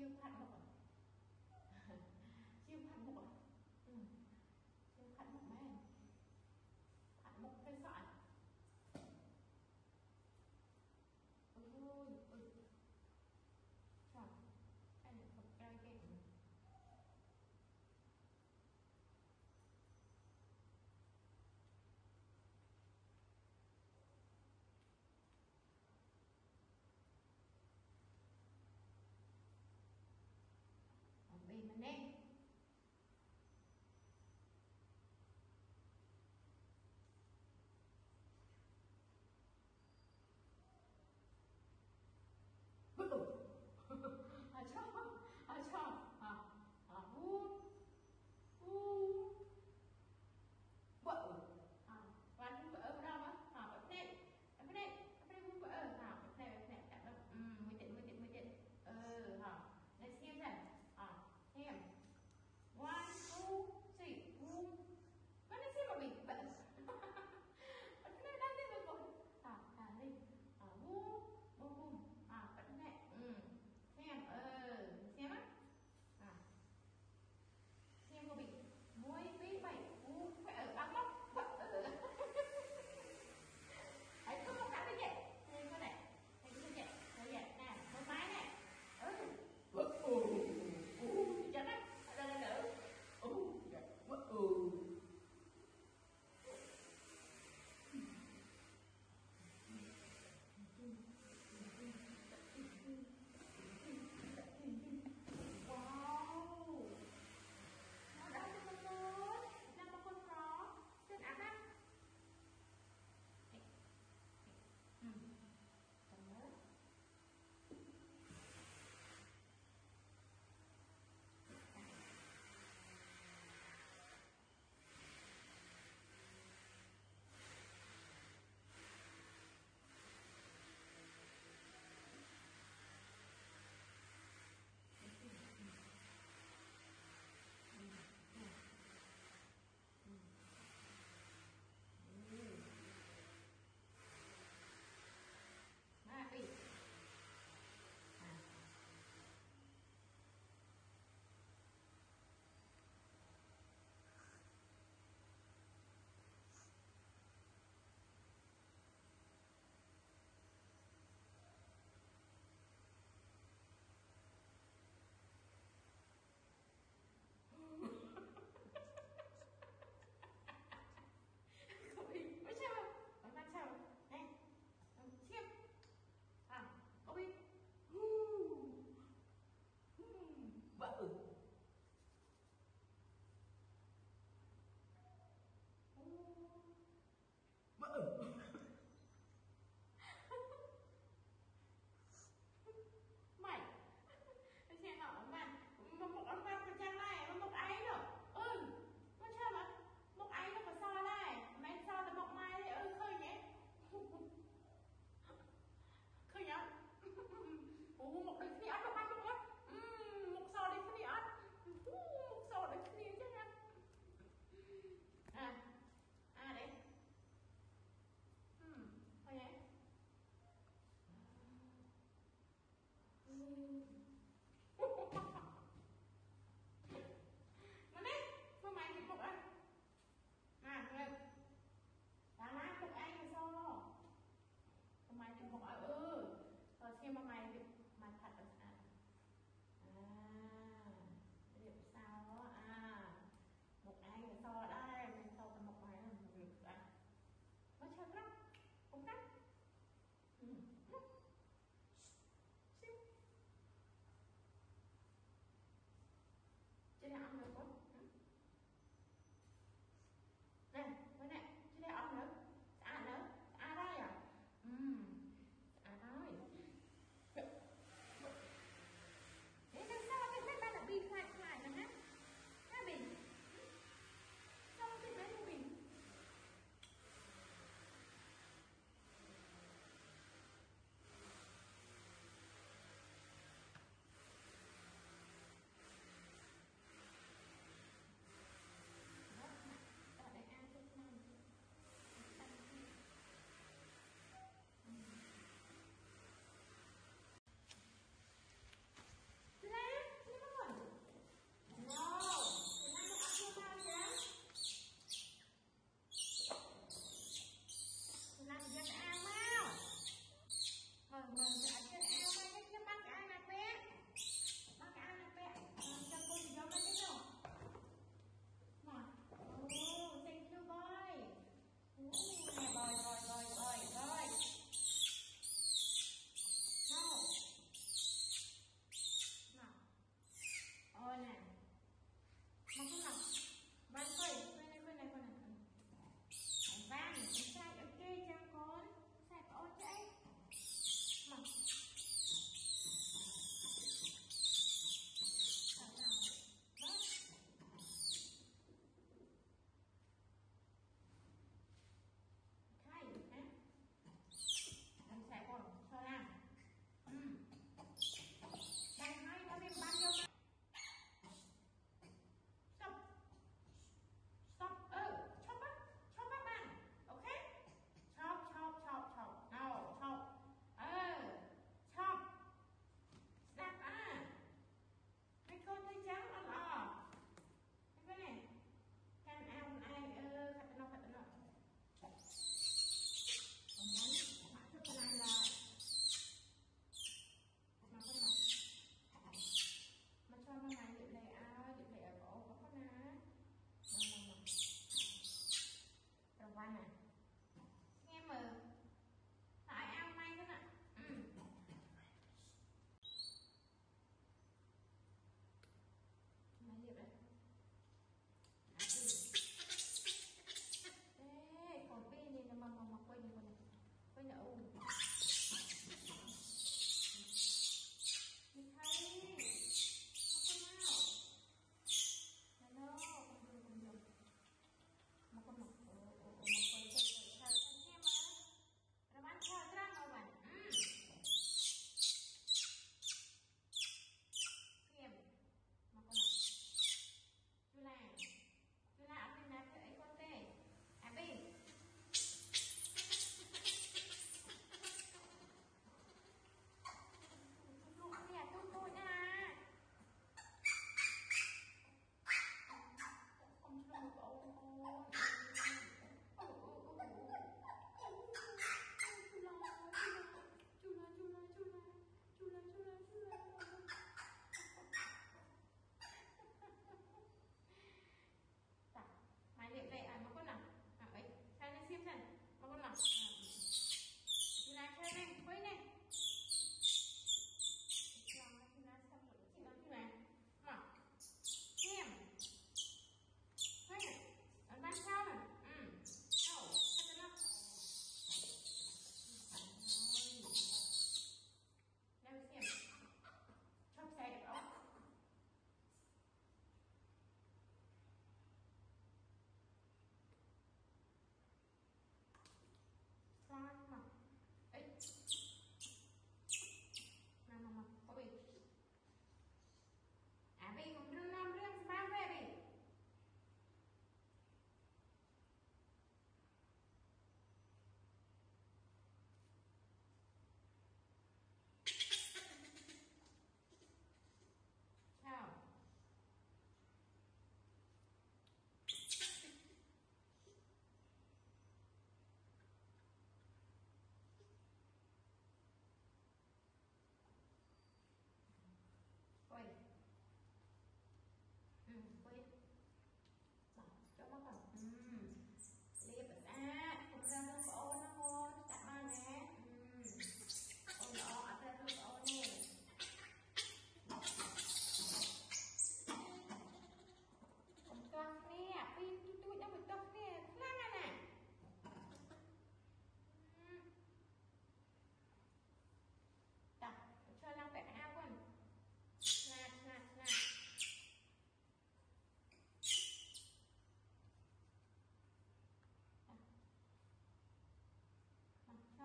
yêu hoạt động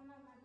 mamá.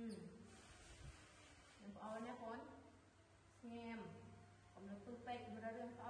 បងប្អូនណាបងស្ងៀមកុំលើកទូពេកមើលរឿងបង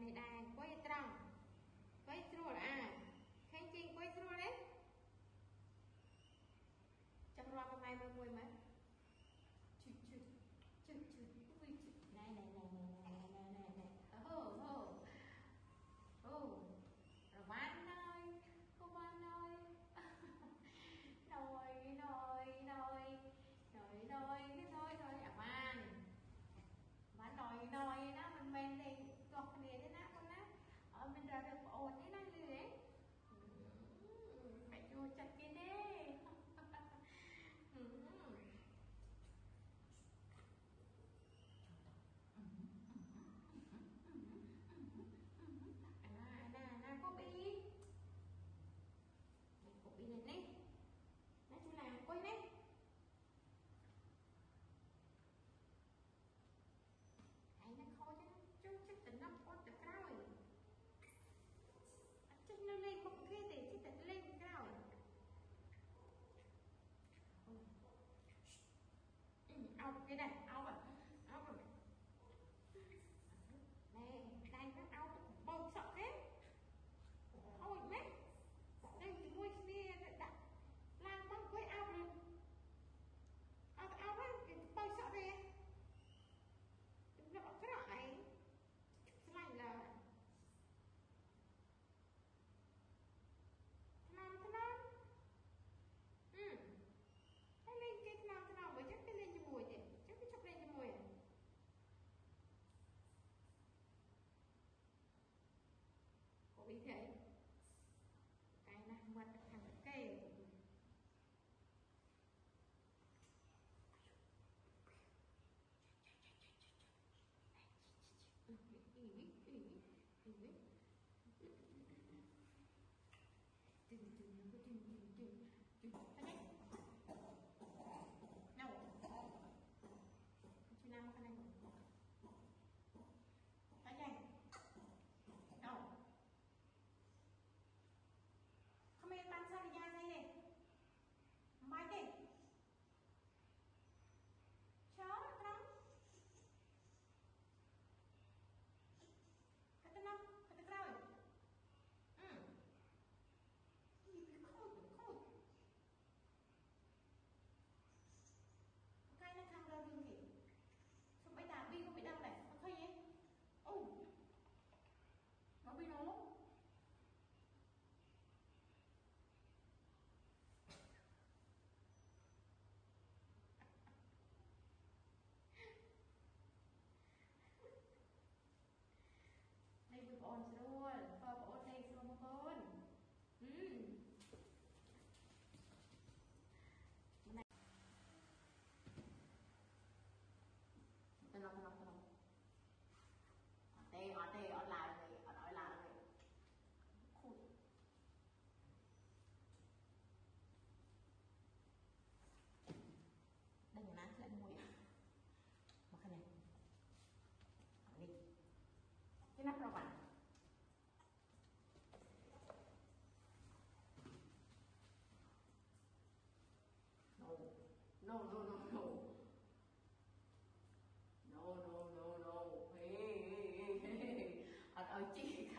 nay đây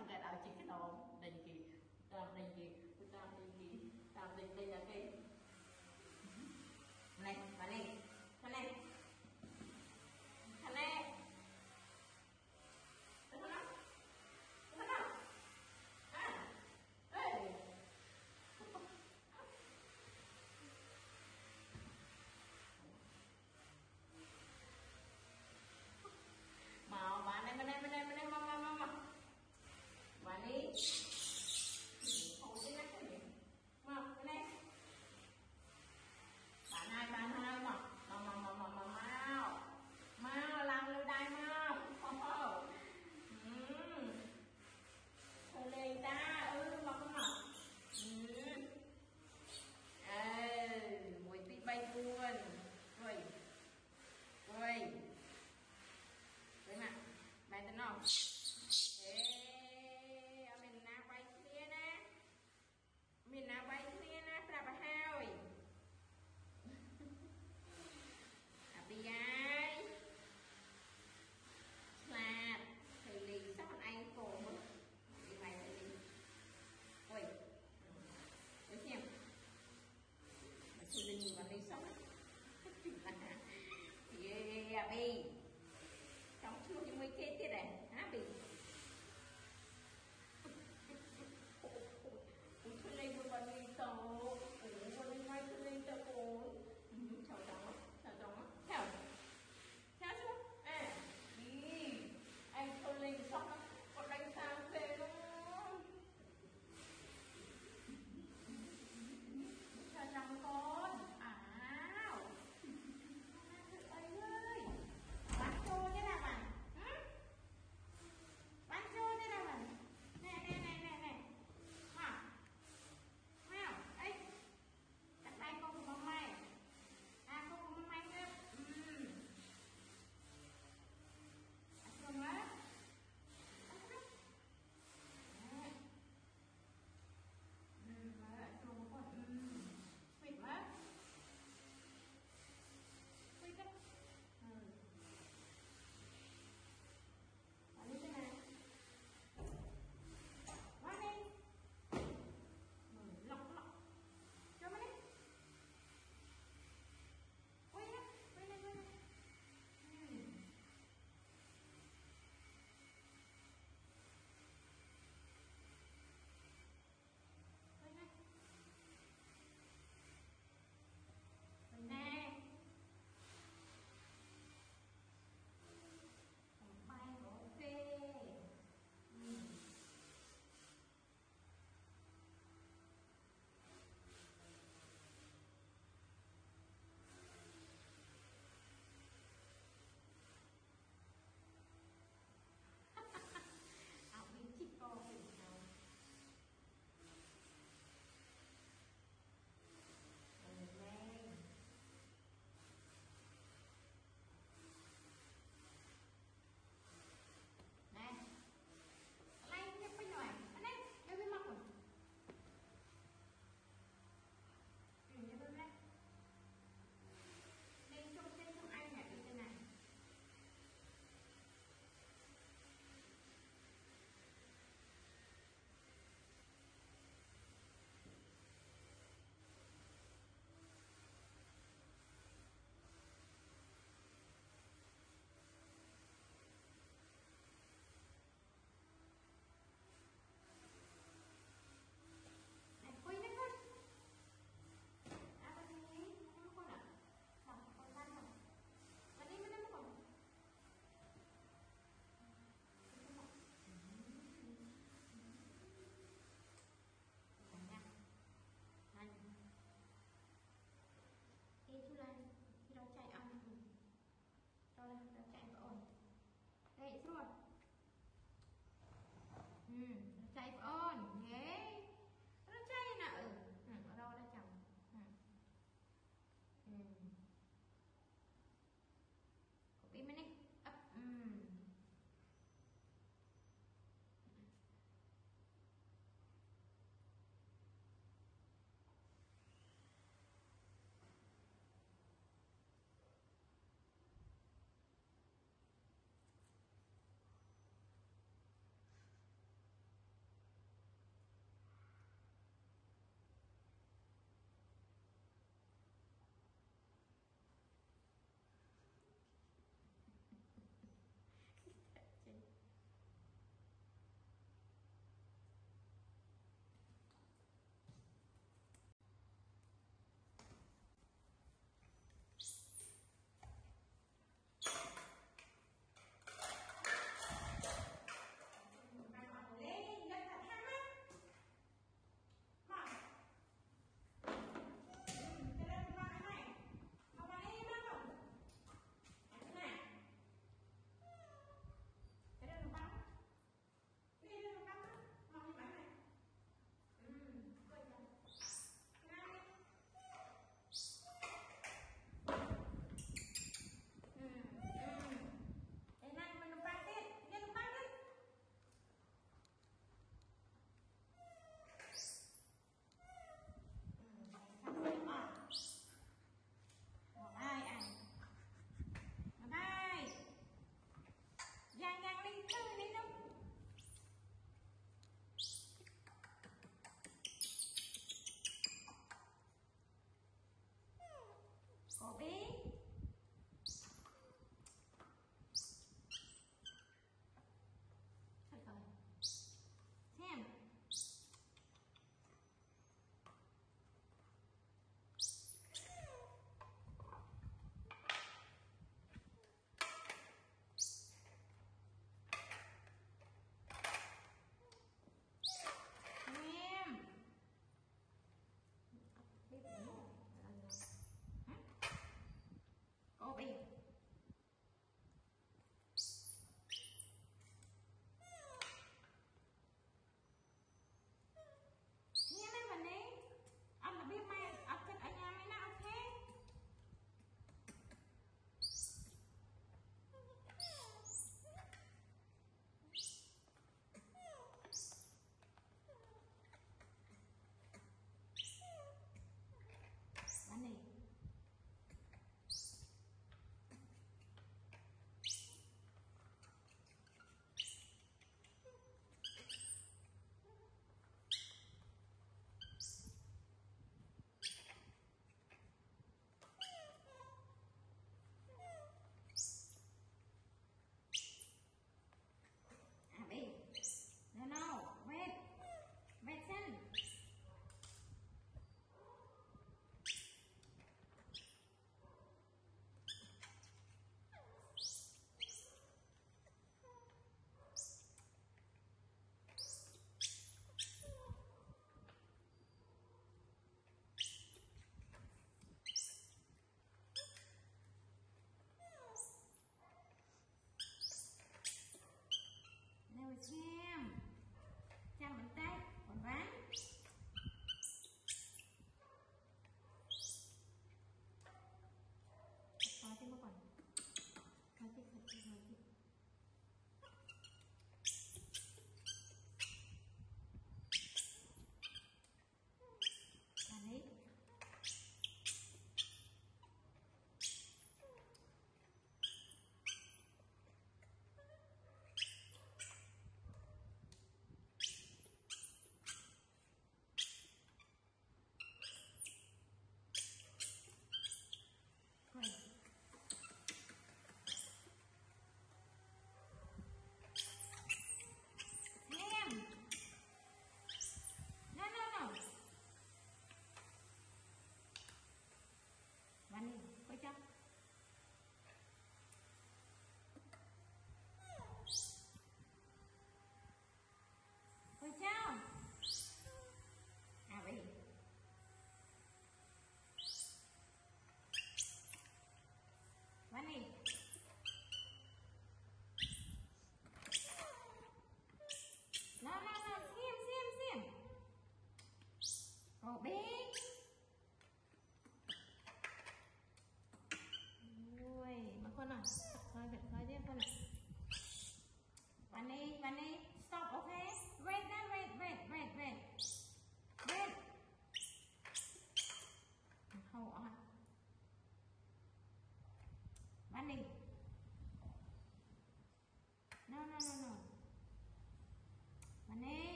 សម្រាប់ឲ្យជីកដងដេញគេតាមដេញគេតាមដេញគេតាមដេញដេញដល់គេណែមកនេះ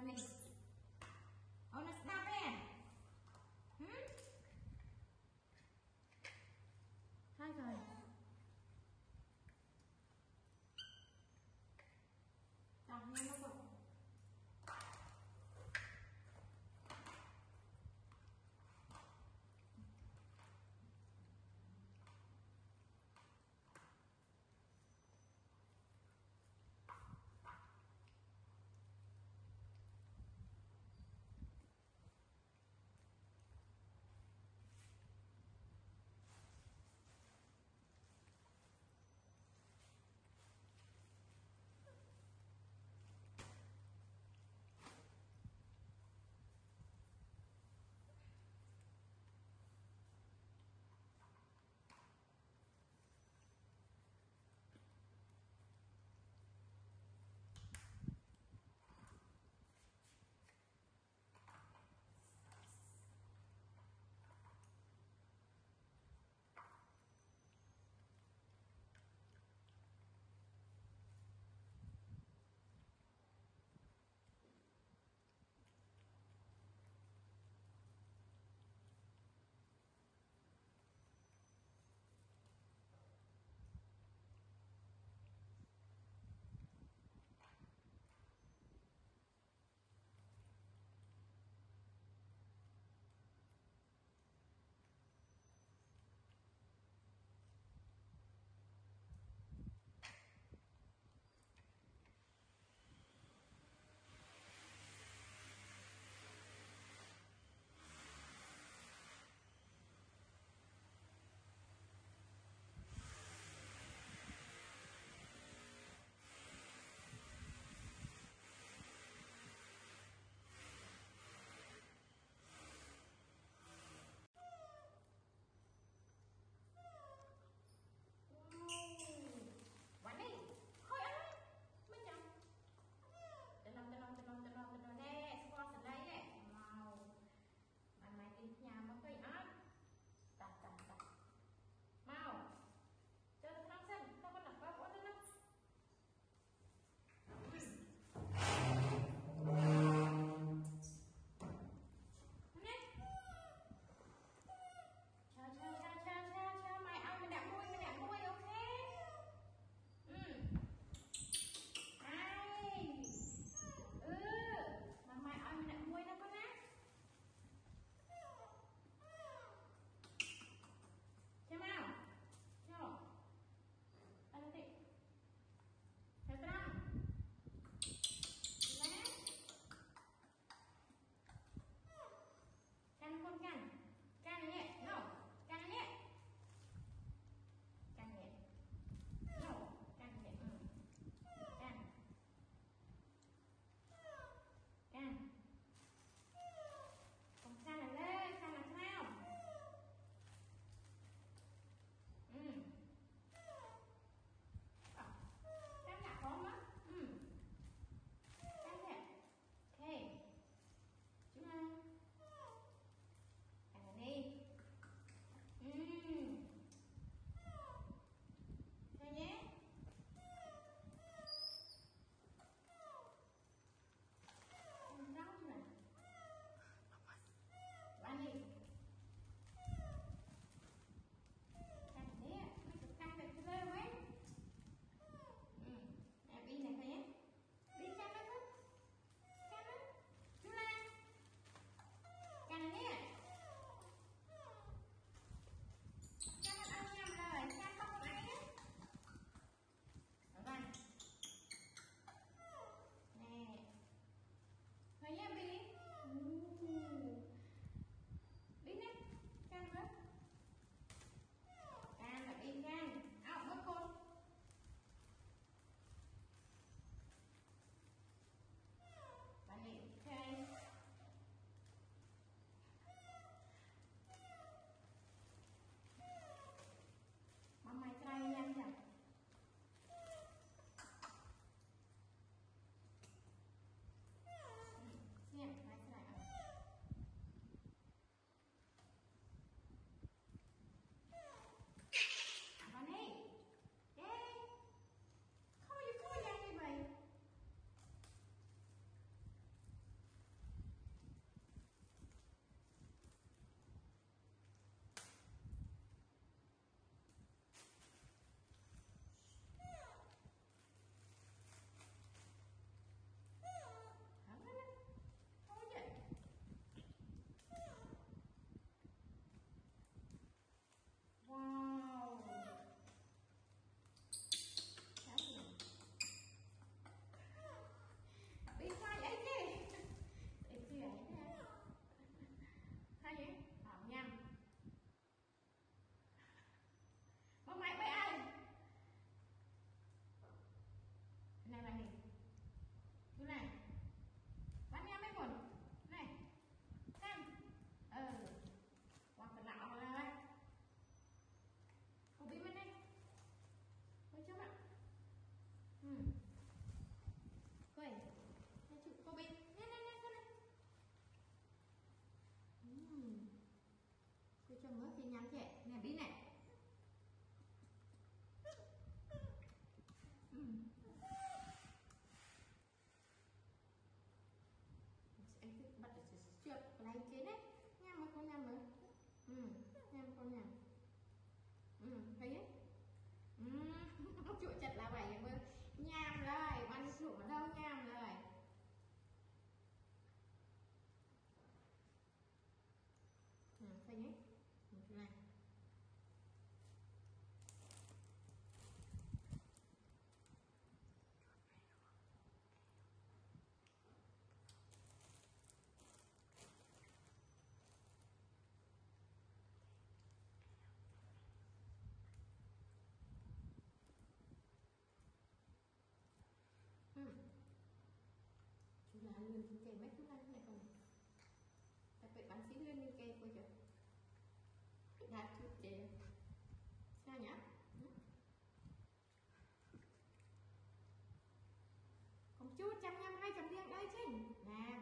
Amén. mình kèm mấy thuốc lăn này không? Đặc phải bạn xíu lên mình kèm coi chưa tụi đạt chút chè. Sao nhỉ? Không chút, trăm năm, hai trăm riêng đây chứ. Nè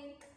foi!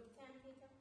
Lieutenant Peter?